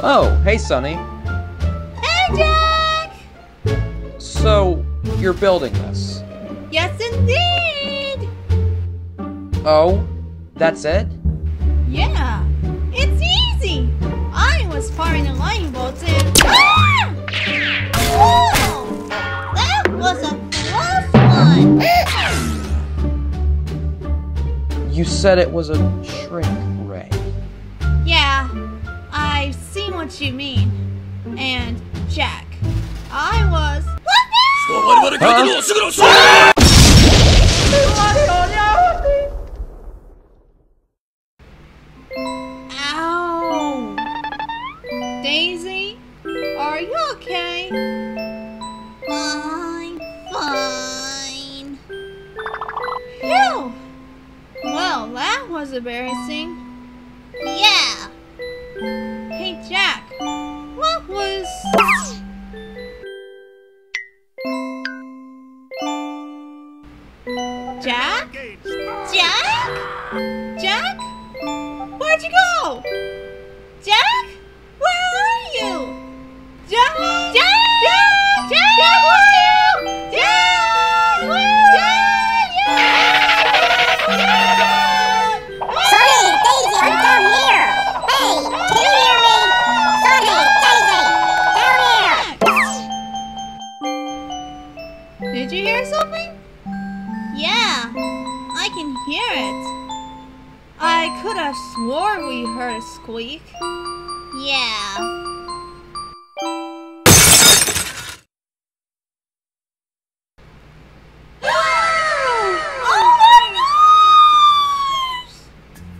Oh, hey, Sunny. Hey, Jack! So, you're building this. Yes, indeed! Oh, that's it? Yeah, it's easy. I was firing the lightning bolts and. Ah! Whoa! That was a close one. You said it was a shrink what you mean. And Jack, I was. Huh? Ow! Daisy, are you okay? I'm fine. Phew! Well, that was embarrassing. Yeah. Jack? Jack? Jack? Where'd you go? Did you hear something? Yeah, I can hear it. I could have swore we heard a squeak. Yeah. oh my gosh!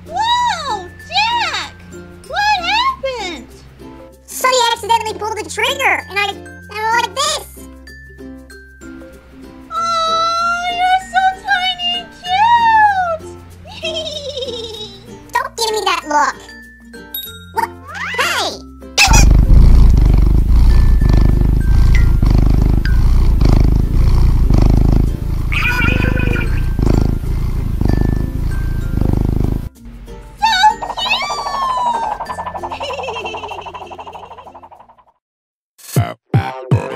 Whoa, Jack! What happened? Sunny accidentally pulled the trigger, and I, look. Hey! so cute!